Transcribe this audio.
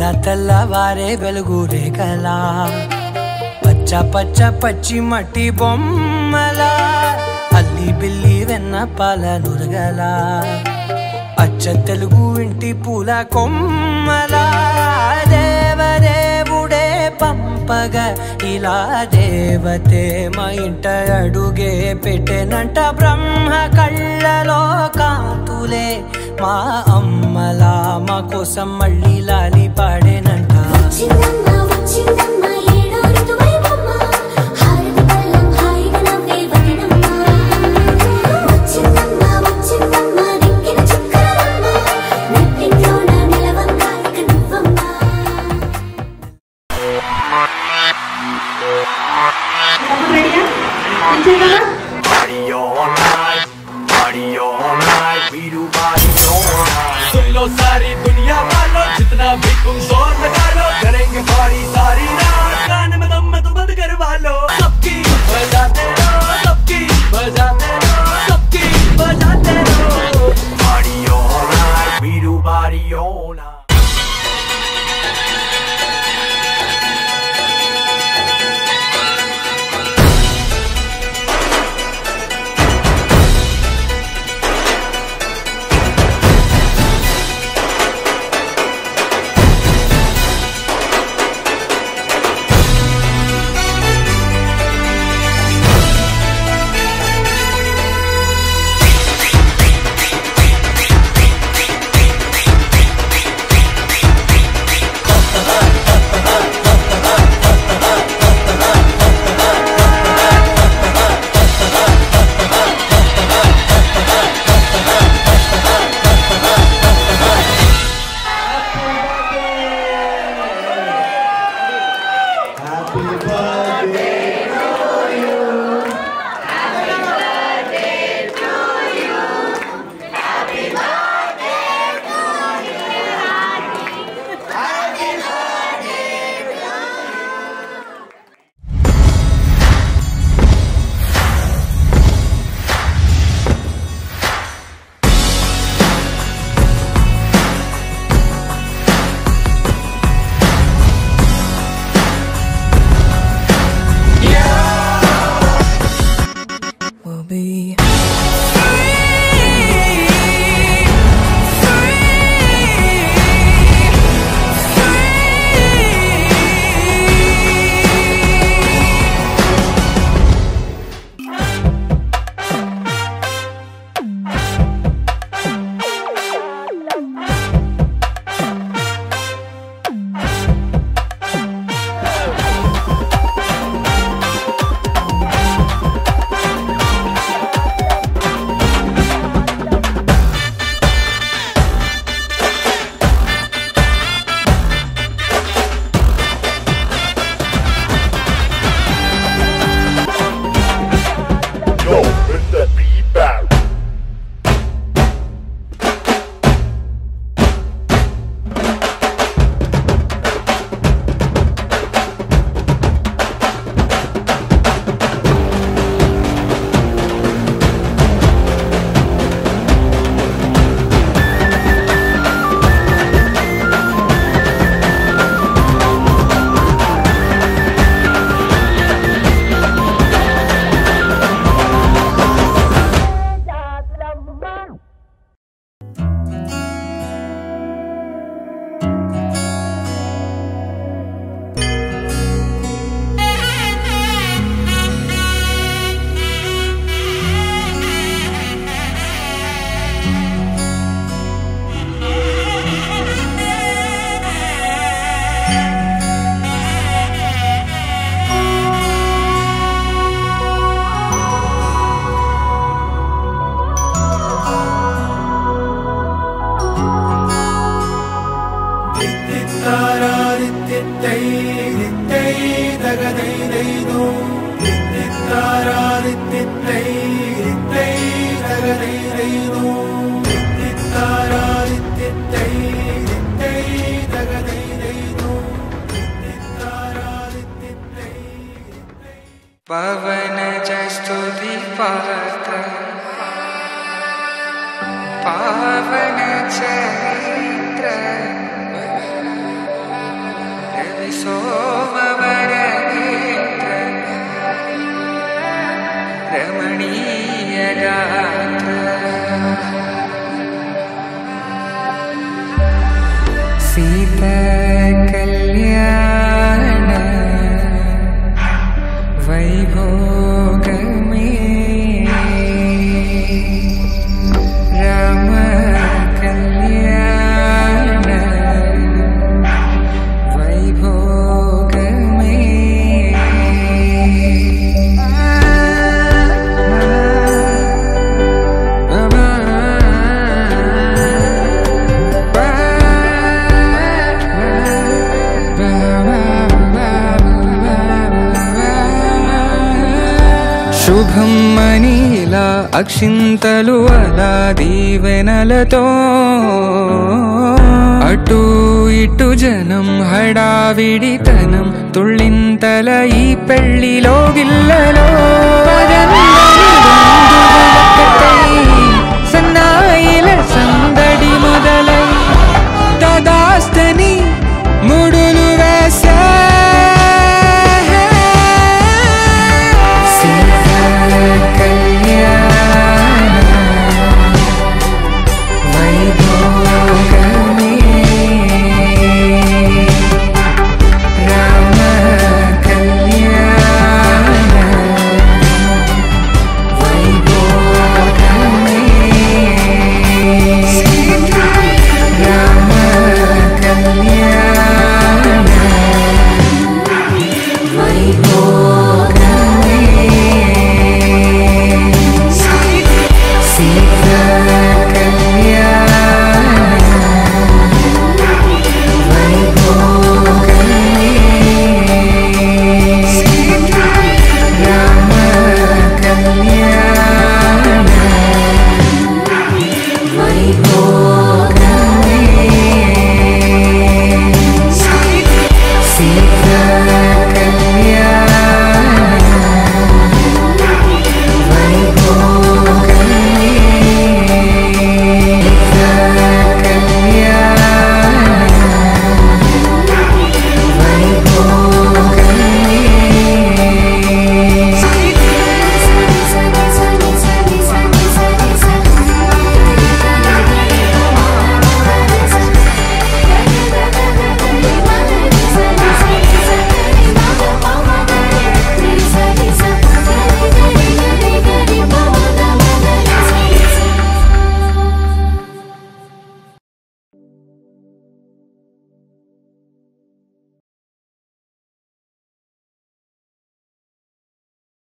తెల్ల తెల్లవారే వెలుగు రేఖలా. పచ్చ పచ్చ పచ్చి మట్టి బొమ్మలా. అల్లి బిల్లి వెన్న పాల నురగలా. అచ్చ తెలుగు ఇంటి పూల కొమ్మలా. ఇలా దేవతే మా ఇంట అడుగే పెట్టెనంట బ్రహ్మ కళ్ళలో కాంతులే. మా అమ్మలా మా కోసం మళ్ళీ లాలి పాడేనంట. いじめ。Will पवनजस्तुति पात पावन चैत्र रविसो Sita Kalyan శుభం మనీలా అక్షింతలు అలా దీవెనలతో అటు ఇటు జనం హడావిడితనం తుళ్ళింతల ఈ పెళ్లిలో గిల్లలో